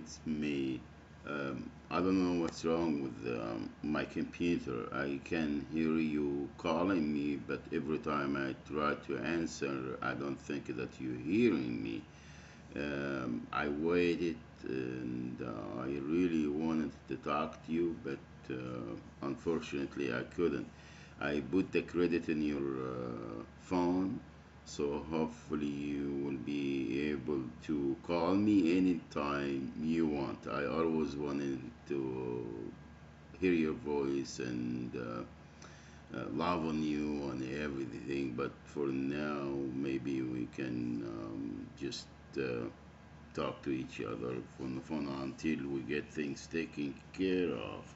it's me. Um, I don't know what's wrong with um, my computer. I can hear you calling me, but every time I try to answer, I don't think that you're hearing me. Um, I waited and uh, I really wanted to talk to you, but uh, unfortunately I couldn't. I put the credit in your uh, phone, so hopefully you will be able to call me anytime you want. I always wanted to hear your voice and uh, uh, love on you on everything, but for now maybe we can um, just uh, talk to each other on the phone until we get things taken care of.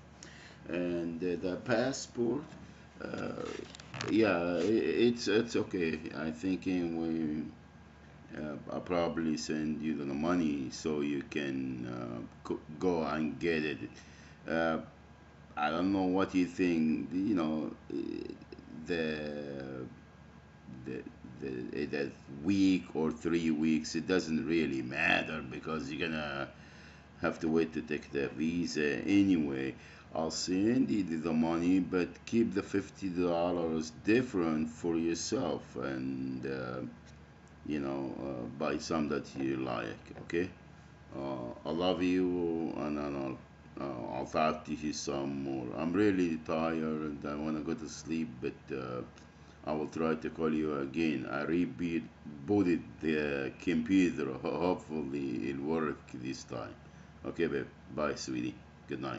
And uh, the passport, uh, yeah, it's it's okay. I thinking we uh, I'll probably send you the money so you can uh, go and get it. Uh, I don't know what you think. You know, eh, the the, the that week or three weeks. It doesn't really matter because you're gonna have to wait to take the visa anyway. I'll send you the money, but keep the fifty dollars different for yourself and. You know, uh, buy some that you like. Okay. Uh, I love you, and, and I'll uh, I'll talk to you some more. I'm really tired and I want to go to sleep, but uh, I will try to call you again. I rebooted the computer. Hopefully, it'll work this time. Okay, babe. Bye, sweetie. Good night.